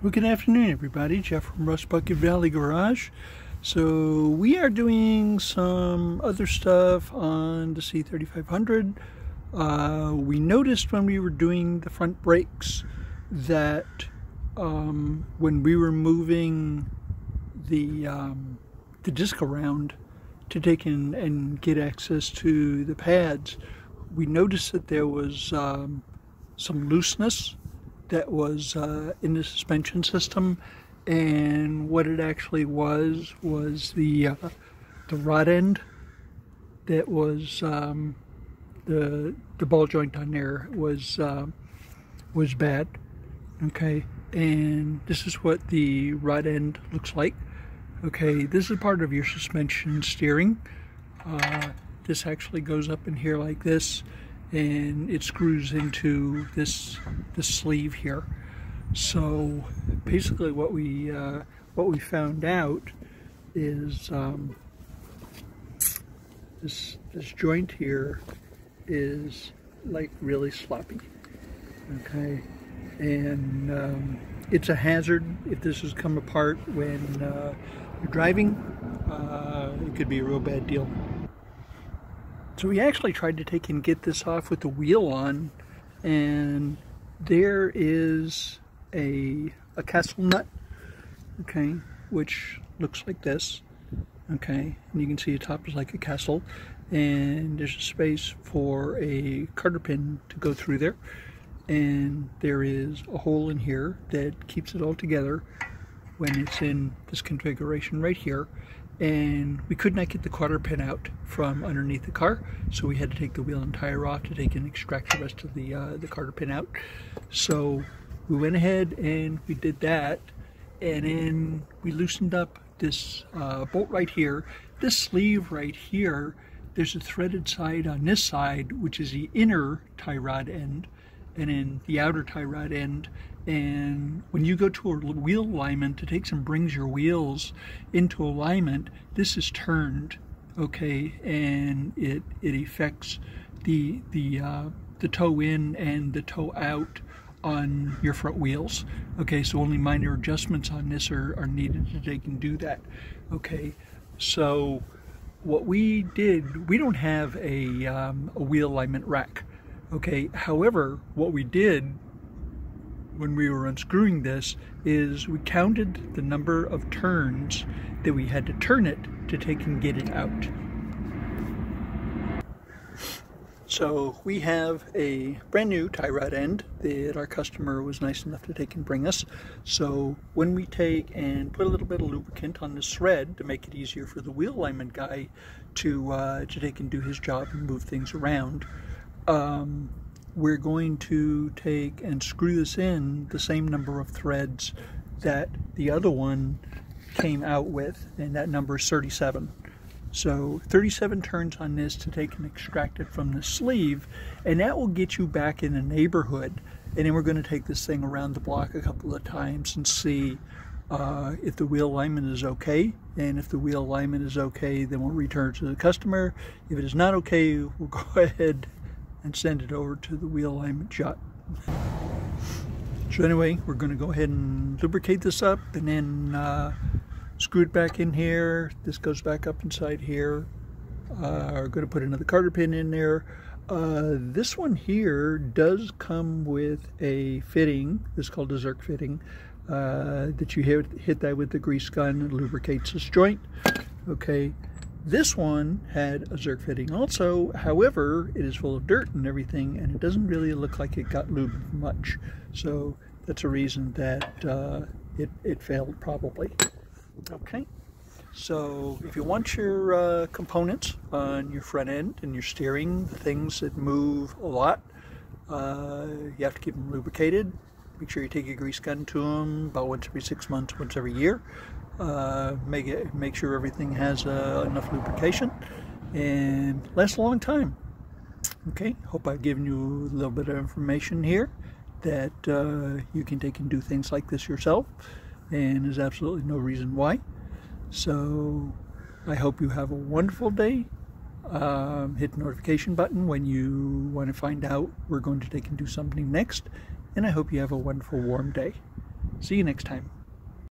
Well, good afternoon, everybody. Jeff from Rust Bucket Valley Garage. So we are doing some other stuff on the C3500. Uh, we noticed when we were doing the front brakes that um, when we were moving the um, the disc around to take in and get access to the pads, we noticed that there was um, some looseness that was uh, in the suspension system. And what it actually was was the uh, the rod end that was um, the the ball joint on there was uh, was bad. Okay? And this is what the rod end looks like. Okay? This is part of your suspension steering. Uh, this actually goes up in here like this and it screws into this this sleeve here. So basically, what we uh, what we found out is um, this this joint here is like really sloppy. Okay, and um, it's a hazard if this has come apart when uh, you're driving. Uh, it could be a real bad deal. So we actually tried to take and get this off with the wheel on and there is a, a castle nut, okay, which looks like this, okay, and you can see the top is like a castle and there's a space for a cotter pin to go through there and there is a hole in here that keeps it all together when it's in this configuration right here and we could not get the cotter pin out from underneath the car so we had to take the wheel and tire off to take and extract the rest of the uh, the cotter pin out. So we went ahead and we did that and then we loosened up this uh, bolt right here. This sleeve right here there's a threaded side on this side which is the inner tie rod end and then the outer tie rod end and when you go to a wheel alignment, it takes and brings your wheels into alignment. This is turned, okay, and it it affects the the uh, the toe in and the toe out on your front wheels. Okay, so only minor adjustments on this are, are needed to take and do that. Okay, so what we did, we don't have a, um, a wheel alignment rack. Okay, however, what we did when we were unscrewing this is we counted the number of turns that we had to turn it to take and get it out. So we have a brand new tie rod end that our customer was nice enough to take and bring us. So when we take and put a little bit of lubricant on this thread to make it easier for the wheel alignment guy to, uh, to take and do his job and move things around, um, we're going to take and screw this in the same number of threads that the other one came out with and that number is 37 so 37 turns on this to take and extract it from the sleeve and that will get you back in the neighborhood. And then we're going to take this thing around the block a couple of times and see uh, if the wheel alignment is okay. And if the wheel alignment is okay then we'll return to the customer. If it is not okay we'll go ahead and send it over to the wheel alignment shop. So anyway, we're going to go ahead and lubricate this up and then uh, screw it back in here. This goes back up inside here. Uh, we're going to put another cotter pin in there. Uh, this one here does come with a fitting. This is called a Zerk fitting. Uh, that you hit, hit that with the grease gun and lubricates this joint. Okay, this one had a Zerk fitting also, however, it is full of dirt and everything, and it doesn't really look like it got lubed much. So that's a reason that uh, it, it failed probably. Okay, so if you want your uh, components on your front end and your steering, the things that move a lot, uh, you have to keep them lubricated. Make sure you take a grease gun to them about once every six months, once every year. Uh, make it make sure everything has uh, enough lubrication and lasts a long time. Okay, hope I've given you a little bit of information here that uh, you can take and do things like this yourself and there's absolutely no reason why. So I hope you have a wonderful day. Um, hit the notification button when you want to find out we're going to take and do something next and I hope you have a wonderful warm day. See you next time.